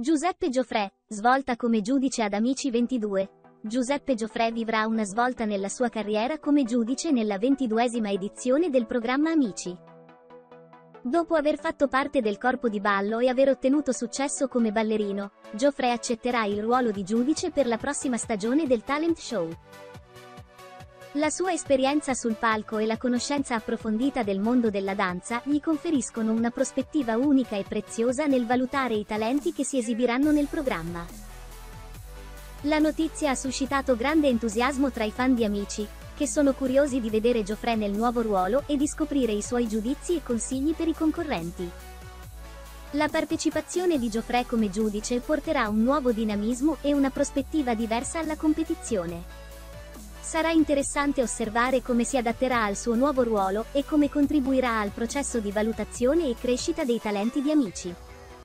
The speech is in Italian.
Giuseppe Gioffrè, svolta come giudice ad Amici 22. Giuseppe Gioffrè vivrà una svolta nella sua carriera come giudice nella ventiduesima edizione del programma Amici. Dopo aver fatto parte del corpo di ballo e aver ottenuto successo come ballerino, Gioffrè accetterà il ruolo di giudice per la prossima stagione del talent show. La sua esperienza sul palco e la conoscenza approfondita del mondo della danza gli conferiscono una prospettiva unica e preziosa nel valutare i talenti che si esibiranno nel programma. La notizia ha suscitato grande entusiasmo tra i fan di Amici, che sono curiosi di vedere Geoffrey nel nuovo ruolo e di scoprire i suoi giudizi e consigli per i concorrenti. La partecipazione di Geoffrey come giudice porterà un nuovo dinamismo e una prospettiva diversa alla competizione. Sarà interessante osservare come si adatterà al suo nuovo ruolo e come contribuirà al processo di valutazione e crescita dei talenti di amici.